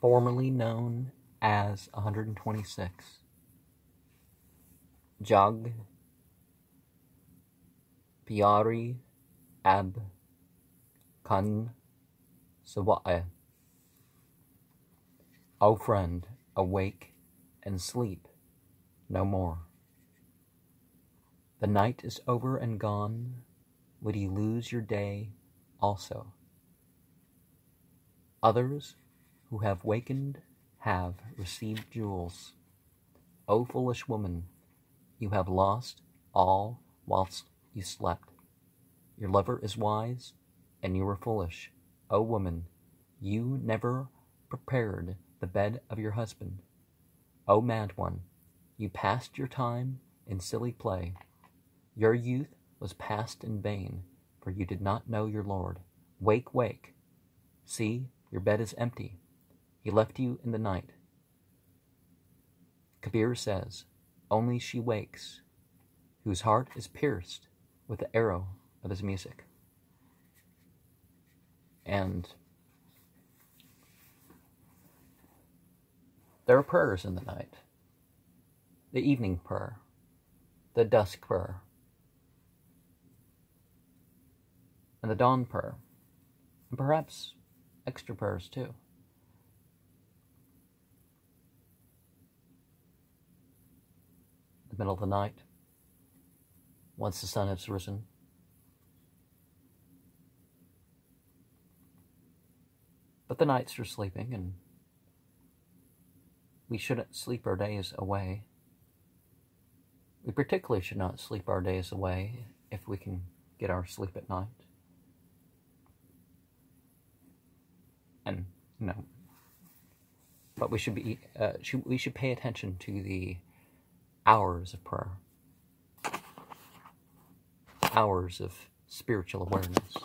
formerly known as 126. Jag Piari Ab Kan Sawae. O friend, awake and sleep no more. The night is over and gone. Would you lose your day also? Others who have wakened have received jewels. O foolish woman, you have lost all whilst you slept. Your lover is wise, and you are foolish. O woman, you never prepared the bed of your husband. O mad one, you passed your time in silly play. Your youth was passed in vain, for you did not know your Lord. Wake, wake. See, your bed is empty. He left you in the night. Kabir says, Only she wakes, whose heart is pierced with the arrow of his music. And there are prayers in the night the evening prayer, the dusk prayer, and the dawn prayer, and perhaps extra prayers too. The middle of the night, once the sun has risen. But the nights are sleeping, and we shouldn't sleep our days away. We particularly should not sleep our days away if we can get our sleep at night. And, you know, but we should be, uh, should, we should pay attention to the hours of prayer, hours of spiritual awareness.